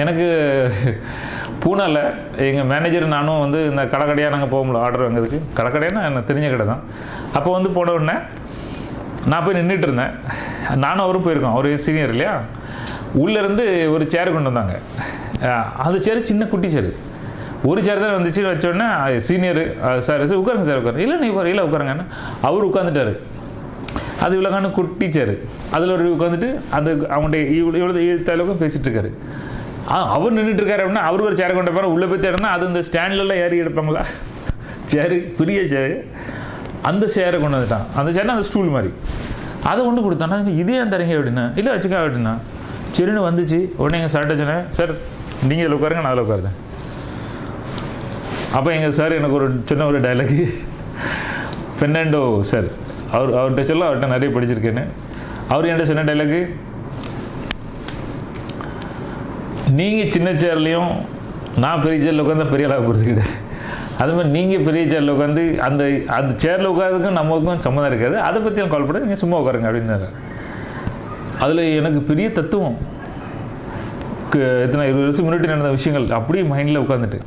எனக்கு பூனாவில் எங்கள் மேனேஜர் நானும் வந்து இந்த கடை கடையாக நாங்கள் முடியல ஆர்டர் வாங்குறதுக்கு. கடை கடைன்னா எனக்கு தெரிஞ்ச கடை தான். அப்போ வந்து போன உடனே நான் போய் நின்றுட்டு இருந்தேன். நானும் அவரும் போயிருக்கோம். அவர் சீனியர் இல்லையா? உள்ளேருந்து ஒரு சேர் கொண்டு வந்தாங்க. அது அந்த சேர் சின்ன குட்டி சேர் ஒரு சேர் தான் வந்துச்சு வச்சோடனே சீனியர் சார் சார் உட்காருங்க சார் உட்காருங்க. இல்லை நீ இல்லை உட்காருங்கன்னு அவர் உட்காந்துட்டாரு அது இவ்வளோக்கான குட்டி சேர் அதில் ஒரு உட்காந்துட்டு அந்த அவங்கள்ட்ட இவ்வளோ இவ்வளோ இழுத்தாலும் பேசிட்டு இருக்காரு. அவர் நின்றுட்டு இருக்காரு அப்படின்னா அவர் ஒரு சேரை கொண்டு போகிற உள்ளே போய் தேடினா அது இந்த ஸ்டாண்ட்லலாம் ஏறி எடுப்பாங்களா சேரு பெரிய சேரு அந்த சேரை கொண்டு வந்துட்டான். அந்த சேர்னா அந்த ஸ்டூல் மாதிரி. அதை கொண்டு கொடுத்தானா இதே ஏன் தரீங்க அப்படின்னா? இல்லை வச்சுக்கா அப்படின்னா. சரின்னு வந்துச்சு. உடனே எங்கள் சார்ட்ட சொன்னேன் சார் நீங்கள் இதில் உட்காருங்க நான் அதில் உட்காருங்க அப்போ எங்கள் சார் எனக்கு ஒரு சின்ன ஒரு டைலாக் பெர்னாண்டோ சார் அவர் அவர்கிட்ட சொல்ல அவர்கிட்ட நிறைய படிச்சிருக்கேன்னு. அவர் என்கிட்ட சொன்ன டைலாக்கு நீங்கள் சின்ன சேர்லையும் நான் பெரிய சேரில் உட்காந்து பெரிய அளவு போகிறது கிடையாது அது மாதிரி நீங்கள் பெரிய சேரில் உட்காந்து அந்த அந்த சேரில் உட்காந்துக்கும் நமக்கும் சம்மந்தம் இருக்காது. அதை பற்றியும் கால் பண்ண நீங்கள் சும்மா உட்காருங்க அப்படின்னாரு. அதில் எனக்கு பெரிய தத்துவம். எத்தனை இருபது வருஷம் முன்னாடி நடந்த விஷயங்கள் அப்படியே மைண்டில் உட்காந்துட்டு